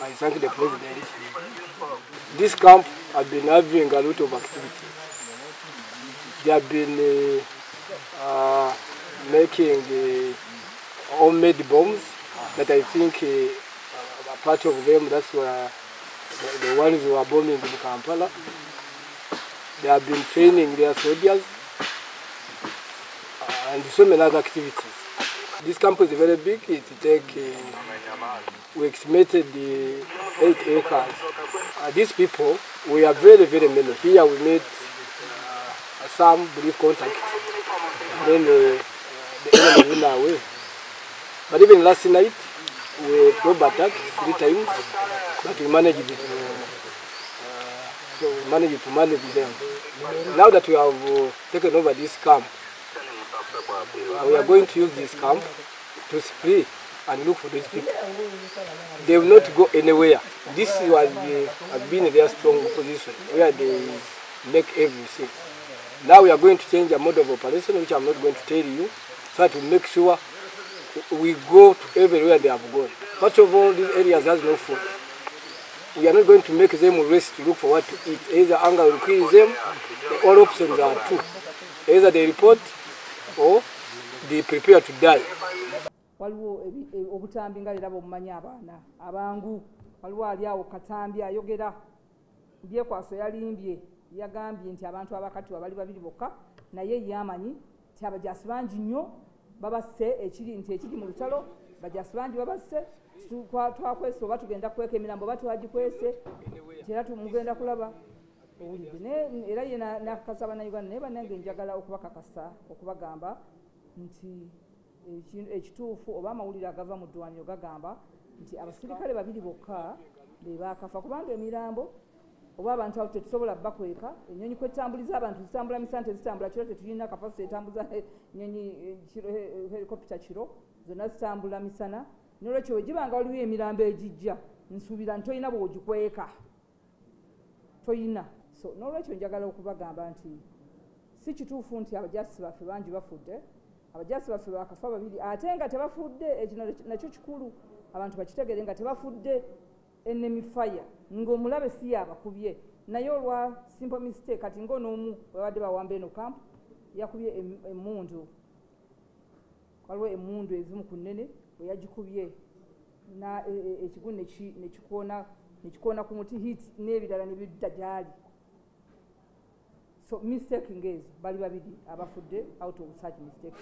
I thank the president. This camp has been having a lot of activities. They have been uh, uh, making uh, homemade bombs that I think uh, part of them, that's where the, the ones who are bombing in Kampala. They have been training their soldiers uh, and so many other activities. This camp is very big. It take uh, we estimated the eight acres. Uh, these people, we are very very many. Here we made uh, some brief contact. Then uh, the enemy went away. But even last night we probe attack three times, but we managed to, uh, managed to manage them. Now that we have uh, taken over this camp, uh, we are going to use this camp to spree and look for these people. They will not go anywhere. This was the, has been their strong position where they make everything. Now we are going to change a mode of operation, which I'm not going to tell you, so to make sure we go to everywhere they have gone. First of all, these areas has no food. We are not going to make them rest to look for what to eat. Either anger will kill them, all options are two. Either they report or they prepare to die. waliwo e- obutambi nga leera bwomumanyi abaana. Abangu waliwo ali awo katambi ayogera. Byekwaso yalimbye yagambye nti abantu abakatiwa bali babiri bokka naye yamanyi nti abajasi bangi nnyo. Babasse ekiri nti ekiri mu lutalo bajasi bangi babasse. Twakwese oba tugenda kweka emirambo oba twagikwese era tu- mugenda kulaba owulidde. Era ye na- nakakasa bannayuganda naye bannange njagala okubakakasa okubagamba nti eki- ekituufu oba amawulire agava mu ddwaniro gagamba nti abasirikale babiri bokka be bakafa kubanga emirambo oba abantu abo tetusobola bakweka enyonyi kwetambuliza abantu zitambula misana tezitambula kiro tetulina kapasite etambuza nyonyi helikopita kiro zonna zitambula misana. Nolwekyo wegibanga waliwo emirambo egijja nsuubira nti tolina bwogikweka. Toyina so nolwekyo njagala okubagamba nti si kituufu nti abajasi baffe bangi bafudde. Abajasi baffe bakafa babiri ate nga tebafudde ekino nakyo kikulu. Abantu bakitegere nga tebafudde enemy fire ng'omulabe si yabakubye naye olwa simple mistake kati ngaonoomu webadde bawamba eno camp yakubye em- emundu waliwo emundu ezimu ku nnene bwe yagikubye na e- e- ekigu neki- nekikoona nekikoona ku muti hit n'ebirala ne bidda gyali so mistake ng'ezo bali babiri abafudde out of such mistakes